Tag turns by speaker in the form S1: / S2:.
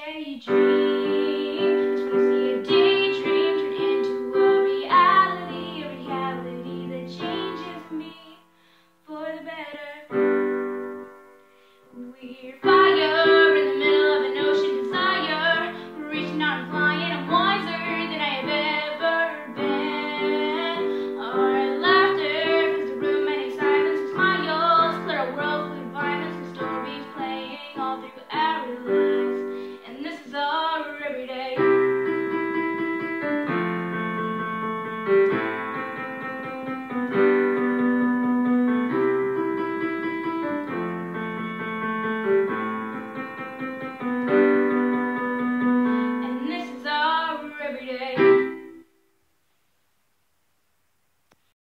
S1: daydream.